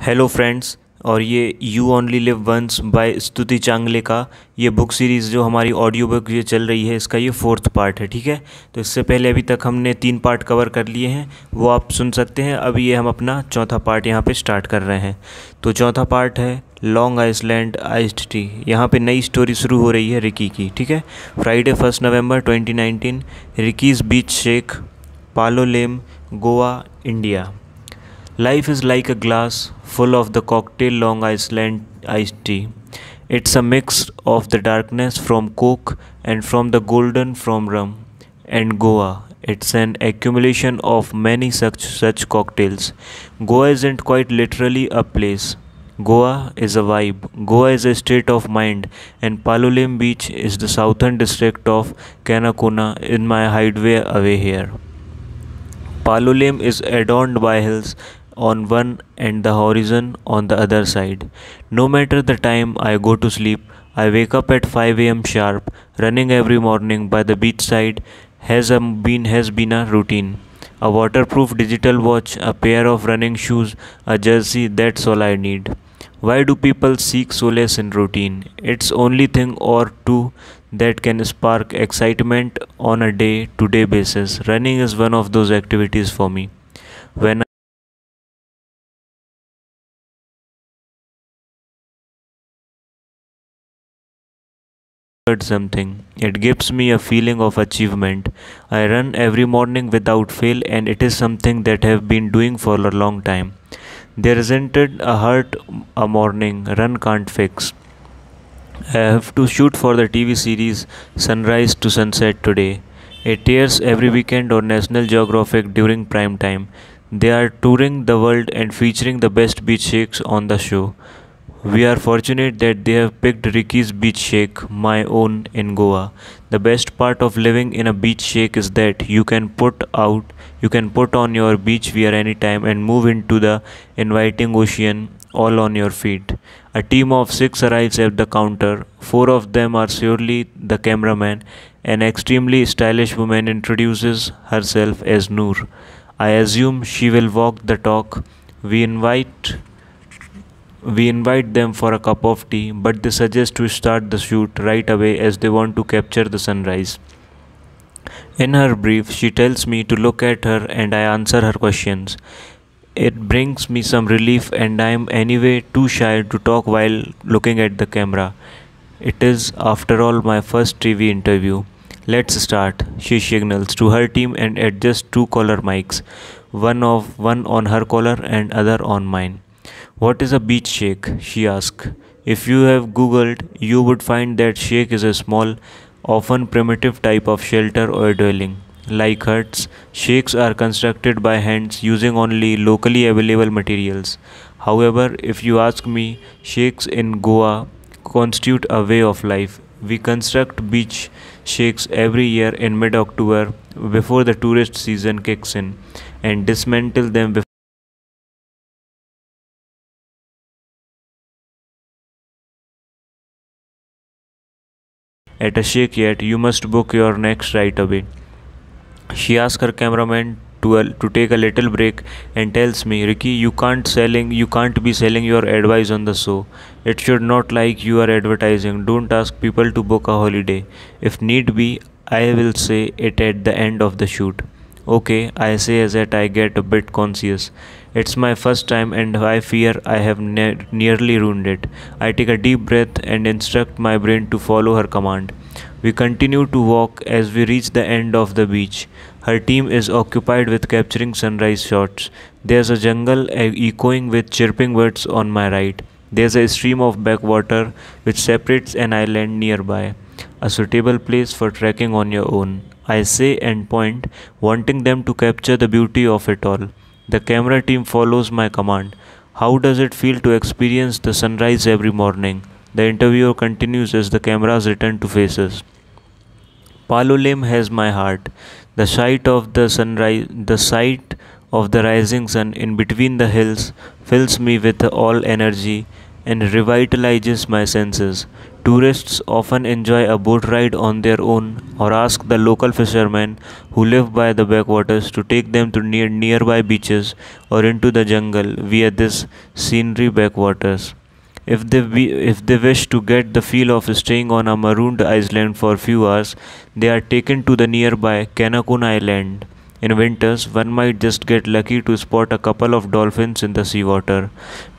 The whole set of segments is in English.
Hello friends और ये you only live once by Stuti Changle का ये बुक सीरीज़ जो हमारी ऑडियो बुक ये चल रही है, इसका ये फोर्थ पार्ट है, ठीक है? तो इससे पहले अभी तक हमने तीन पार्ट कवर कर लिए हैं, वो आप सुन सकते हैं। अभी ये हम अपना चौथा पार्ट यहाँ पे स्टार्ट कर रहे हैं। तो चौथा पार्ट है लॉन्ग आइसलैंड आइस्ड टी यहाँ पे नई स्टोरी शुरू हो रही है रिकी की, ठीक है? Friday first November 2019 Ricky's beach shack Palolem Goa India Life is like a glass full of the cocktail Long Island iced tea. It's a mix of the darkness from Coke and from the golden from rum and Goa. It's an accumulation of many such such cocktails. Goa isn't quite literally a place. Goa is a vibe. Goa is a state of mind, and Palolem Beach is the southern district of Canacona in my hideaway away here. Palolem is adorned by hills on one and the horizon on the other side. No matter the time I go to sleep, I wake up at 5 am sharp, running every morning by the beachside has been has been a routine. A waterproof digital watch, a pair of running shoes, a jersey, that's all I need. Why do people seek solace in routine? It's only thing or two that can spark excitement on a day to day basis. Running is one of those activities for me. When something. It gives me a feeling of achievement. I run every morning without fail and it is something that I have been doing for a long time. There isn't a hurt a morning run can't fix. I have to shoot for the TV series Sunrise to Sunset today. It airs every weekend on National Geographic during prime time. They are touring the world and featuring the best beach shakes on the show. We are fortunate that they have picked Ricky's Beach Shake, my own, in Goa. The best part of living in a beach shake is that you can put out, you can put on your beach wear anytime and move into the inviting ocean all on your feet. A team of six arrives at the counter. Four of them are surely the cameraman. An extremely stylish woman introduces herself as Noor. I assume she will walk the talk. We invite we invite them for a cup of tea, but they suggest to start the shoot right away as they want to capture the sunrise. In her brief, she tells me to look at her and I answer her questions. It brings me some relief, and I am anyway too shy to talk while looking at the camera. It is, after all, my first TV interview. Let's start, she signals to her team and adjusts two collar mics, one of one on her collar and other on mine. What is a beach shake? she asked. If you have googled, you would find that shake is a small, often primitive type of shelter or dwelling. Like huts, shakes are constructed by hands using only locally available materials. However, if you ask me, shakes in Goa constitute a way of life. We construct beach shakes every year in mid October before the tourist season kicks in and dismantle them at a shake yet, you must book your next right away. She asks her cameraman to, to take a little break and tells me, Ricky, you can't selling you can't be selling your advice on the show. It should not like you are advertising. Don't ask people to book a holiday. If need be, I will say it at the end of the shoot. Okay, I say as that I get a bit conscious. It's my first time and I fear I have ne- nearly ruined it. I take a deep breath and instruct my brain to follow her command. We continue to walk as we reach the end of the beach. Her team is occupied with capturing sunrise shots. There's a jungle echoing with chirping birds on my right. There's a stream of backwater which separates an island nearby, a suitable place for trekking on your own. I say and point, wanting them to capture the beauty of it all. The camera team follows my command. How does it feel to experience the sunrise every morning? The interviewer continues as the cameras return to faces. Palolem has my heart. The sight of the sunrise, the sight of the rising sun in between the hills fills me with all energy and revitalizes my senses. Tourists often enjoy a boat ride on their own or ask the local fishermen who live by the backwaters to take them to near nearby beaches or into the jungle via this scenery backwaters. If they, be, if they wish to get the feel of staying on a marooned island for a few hours, they are taken to the nearby Canacona Island. In winters, one might just get lucky to spot a couple of dolphins in the seawater,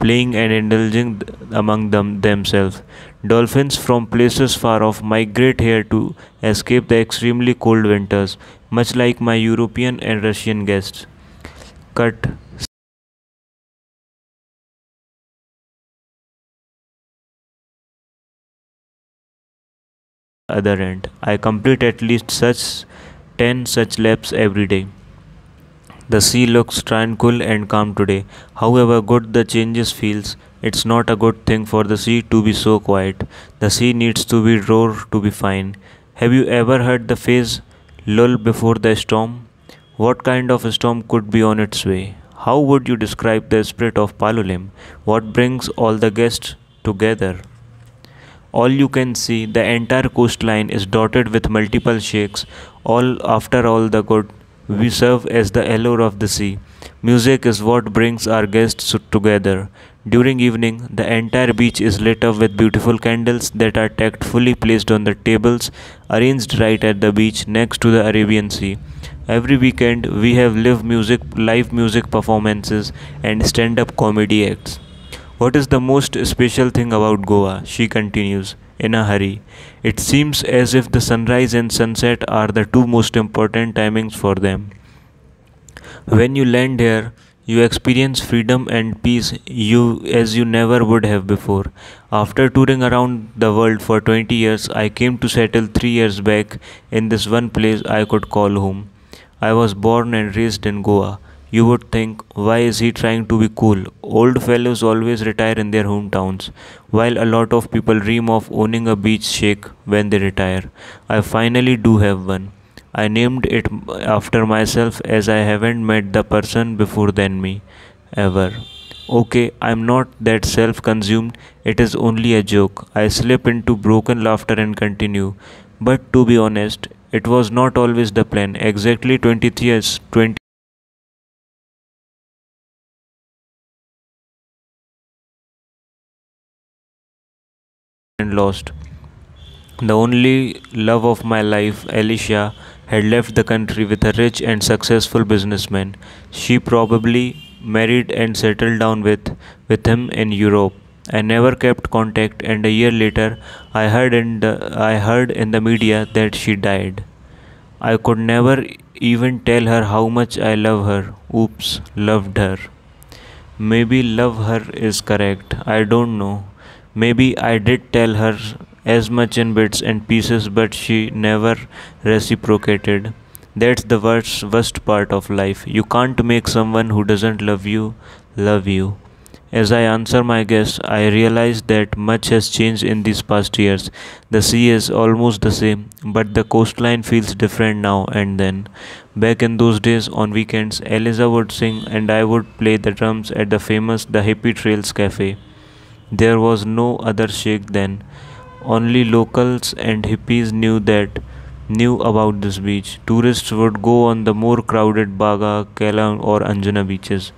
playing and indulging among them themselves. Dolphins from places far off migrate here to escape the extremely cold winters, much like my European and Russian guests. Cut other end. I complete at least such 10 such laps every day. The sea looks tranquil and calm today. However good the changes feels, it's not a good thing for the sea to be so quiet. The sea needs to be roar to be fine. Have you ever heard the phrase lull before the storm? What kind of storm could be on its way? How would you describe the spirit of Palolem? What brings all the guests together? All you can see, the entire coastline is dotted with multiple shakes. All after all the good, we serve as the allure of the sea. Music is what brings our guests together. During evening, the entire beach is lit up with beautiful candles that are tactfully placed on the tables arranged right at the beach next to the Arabian Sea. Every weekend, we have live music, live music performances, and stand-up comedy acts. What is the most special thing about Goa? She continues, in a hurry. It seems as if the sunrise and sunset are the two most important timings for them. When you land here, you experience freedom and peace you as you never would have before. After touring around the world for 20 years, I came to settle 3 years back in this one place I could call home. I was born and raised in Goa. You would think, why is he trying to be cool? Old fellows always retire in their hometowns, while a lot of people dream of owning a beach shake when they retire. I finally do have one. I named it after myself as I haven't met the person before than me. Ever. Okay, I'm not that self consumed, it is only a joke. I slip into broken laughter and continue. But to be honest, it was not always the plan. Exactly 23 years, 20 and lost. The only love of my life, Alicia, had left the country with a rich and successful businessman. She probably married and settled down with, with him in Europe. I never kept contact and a year later I heard in the, I heard in the media that she died. I could never even tell her how much I love her. Oops, loved her. Maybe love her is correct. I don't know. Maybe I did tell her as much in bits and pieces, but she never reciprocated. That's the worst, worst part of life. You can't make someone who doesn't love you love you. As I answer my guest, I realize that much has changed in these past years. The sea is almost the same, but the coastline feels different now and then. Back in those days, on weekends, Eliza would sing and I would play the drums at the famous The Hippie Trails Cafe. There was no other sheikh then. Only locals and hippies knew that knew about this beach. Tourists would go on the more crowded Baga, Kelang or Anjuna beaches.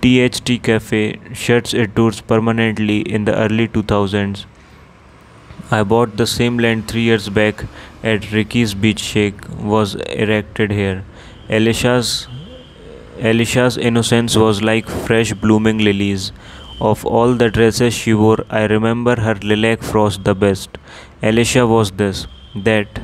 THT Cafe shuts its doors permanently in the early 2000s. I bought the same land 3 years back at Ricky's Beach Shake was erected here. Alicia's Alicia's innocence was like fresh blooming lilies. Of all the dresses she wore, I remember her lilac frost the best. Alicia was this, that.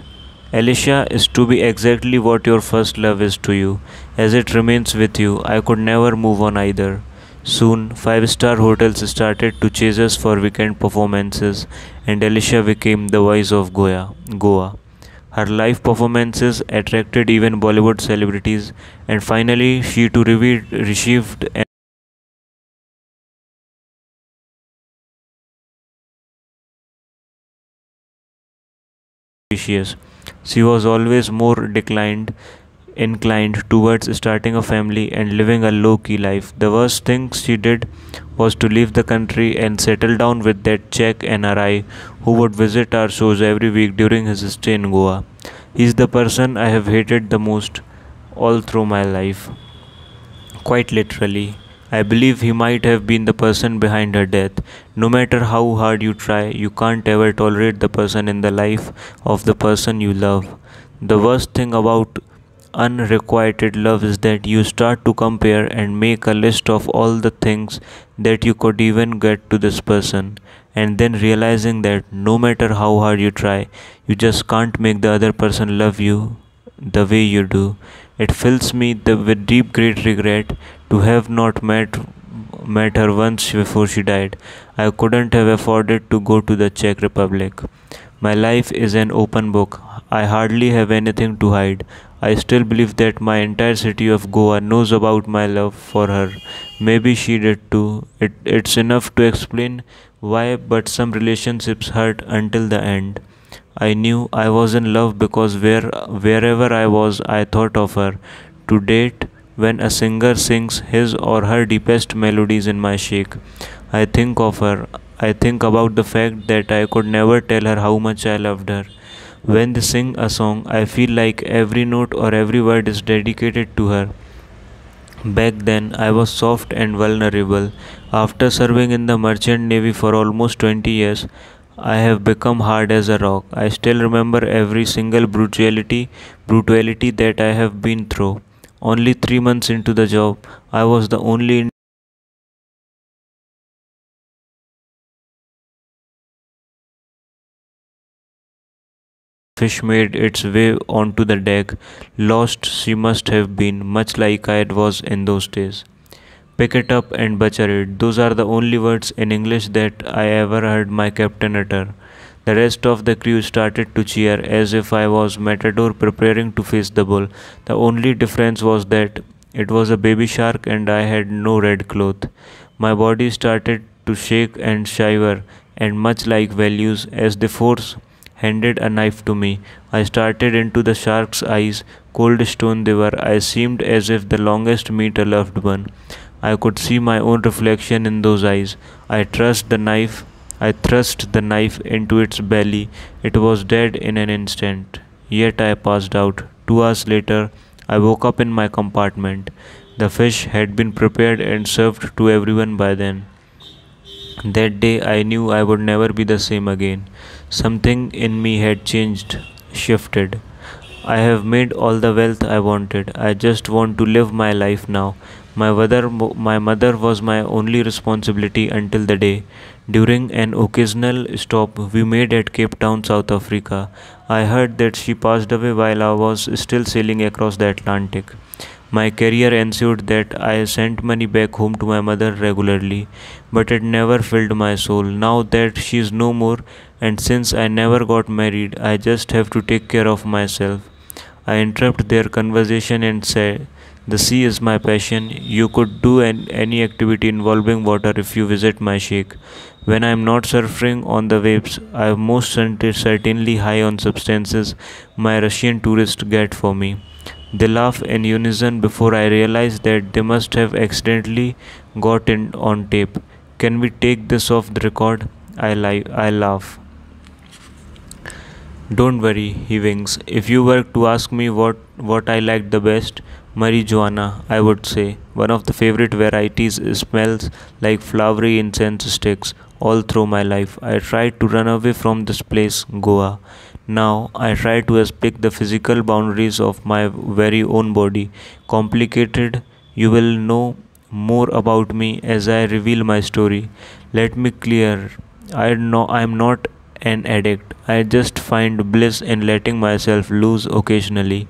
Alicia is to be exactly what your first love is to you, as it remains with you. I could never move on either. Soon, five star hotels started to chase us for weekend performances, and Alicia became the voice of Goa. Goa. Her live performances attracted even Bollywood celebrities, and finally, she too received She was always more declined, inclined towards starting a family and living a low key life. The worst thing she did was to leave the country and settle down with that Czech NRI who would visit our shows every week during his stay in Goa. He's the person I have hated the most all through my life. Quite literally. I believe he might have been the person behind her death. No matter how hard you try, you can't ever tolerate the person in the life of the person you love. The worst thing about unrequited love is that you start to compare and make a list of all the things that you could even get to this person, and then realizing that no matter how hard you try, you just can't make the other person love you the way you do. It fills me the, with deep, great regret to have not met met her once before she died. I couldn't have afforded to go to the Czech Republic. My life is an open book. I hardly have anything to hide. I still believe that my entire city of Goa knows about my love for her. Maybe she did too. It, it's enough to explain why, but some relationships hurt until the end. I knew I was in love because where, wherever I was, I thought of her. To date, when a singer sings his or her deepest melodies in my shake, I think of her. I think about the fact that I could never tell her how much I loved her. When they sing a song, I feel like every note or every word is dedicated to her. Back then, I was soft and vulnerable. After serving in the merchant navy for almost 20 years, I have become hard as a rock. I still remember every single brutality, brutality that I have been through. Only three months into the job, I was the only fish made its way onto the deck. Lost she must have been, much like I was in those days. Pick it up and butcher it. Those are the only words in English that I ever heard my captain utter. The rest of the crew started to cheer as if I was Matador preparing to face the bull. The only difference was that it was a baby shark and I had no red cloth. My body started to shake and shiver, and much like values, as the force handed a knife to me, I started into the shark's eyes. Cold stone they were. I seemed as if the longest meet a loved one. I could see my own reflection in those eyes. I thrust the knife I thrust the knife into its belly. It was dead in an instant. Yet I passed out. Two hours later, I woke up in my compartment. The fish had been prepared and served to everyone by then. That day I knew I would never be the same again. Something in me had changed, shifted. I have made all the wealth I wanted. I just want to live my life now. My mother, my mother was my only responsibility until the day. During an occasional stop we made at Cape Town, South Africa, I heard that she passed away while I was still sailing across the Atlantic. My career ensured that I sent money back home to my mother regularly, but it never filled my soul. Now that she is no more, and since I never got married, I just have to take care of myself. I interrupt their conversation and say, the sea is my passion. You could do an, any activity involving water if you visit my shake. When I am not surfing on the waves, I am most certainly high on substances my Russian tourists get for me. They laugh in unison before I realize that they must have accidentally got on tape. Can we take this off the record? I, li- I laugh. Don't worry, he winks. If you were to ask me what, what I liked the best, marijuana, I would say. One of the favorite varieties smells like flowery incense sticks all through my life. I tried to run away from this place, Goa. Now I try to respect the physical boundaries of my very own body. Complicated, you will know more about me as I reveal my story. Let me clear I know I am not an addict. I just find bliss in letting myself loose occasionally.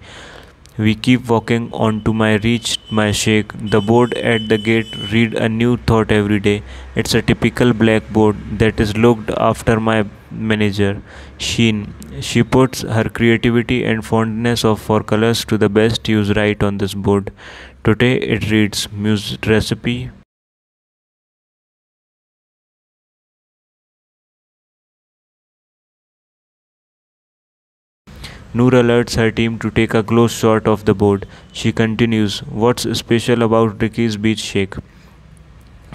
We keep walking on to my reach my shake. The board at the gate read a new thought every day. It's a typical blackboard that is looked after my manager. Sheen. She puts her creativity and fondness of for colors to the best use right on this board. Today it reads music recipe Noor alerts her team to take a close shot of the board. She continues, What's special about Ricky's beach shake?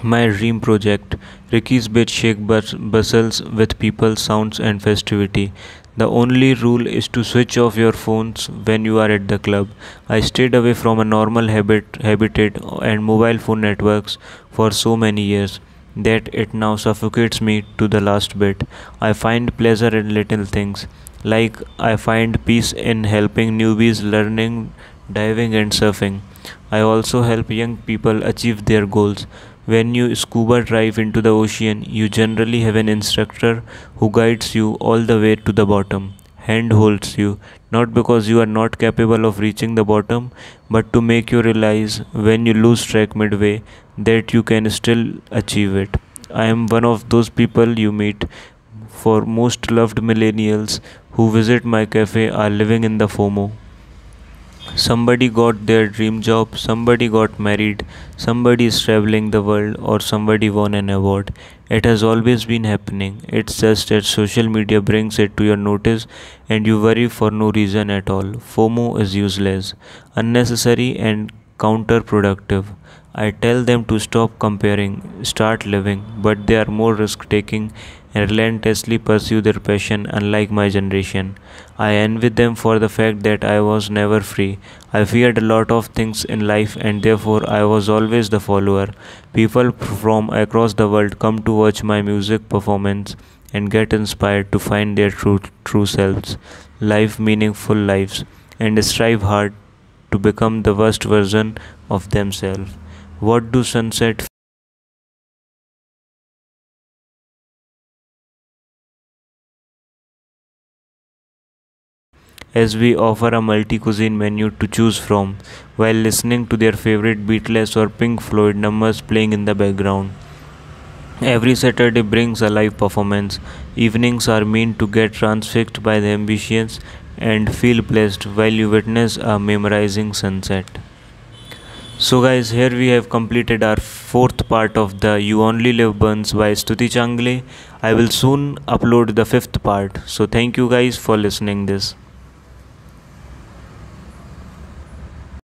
My dream project Ricky's Beach Shake bus- bustles with people, sounds, and festivity. The only rule is to switch off your phones when you are at the club. I stayed away from a normal habit, habitat and mobile phone networks for so many years that it now suffocates me to the last bit. I find pleasure in little things, like I find peace in helping newbies learning diving and surfing. I also help young people achieve their goals. When you scuba dive into the ocean, you generally have an instructor who guides you all the way to the bottom, hand holds you, not because you are not capable of reaching the bottom, but to make you realize when you lose track midway that you can still achieve it. I am one of those people you meet. For most loved millennials who visit my cafe are living in the FOMO. Somebody got their dream job, somebody got married, somebody is traveling the world, or somebody won an award. It has always been happening. It's just that social media brings it to your notice and you worry for no reason at all. FOMO is useless, unnecessary, and counterproductive. I tell them to stop comparing, start living, but they are more risk taking relentlessly pursue their passion, unlike my generation. I envy them for the fact that I was never free. I feared a lot of things in life, and therefore I was always the follower. People from across the world come to watch my music performance and get inspired to find their true, true selves, live meaningful lives, and strive hard to become the worst version of themselves. What do sunset as we offer a multi cuisine menu to choose from while listening to their favorite Beatles or Pink Floyd numbers playing in the background. Every Saturday brings a live performance. Evenings are meant to get transfixed by the ambitions and feel blessed while you witness a memorizing sunset. So, guys, here we have completed our fourth part of the You Only Live Once by Stuti Changle. I will soon upload the fifth part. So, thank you guys for listening this.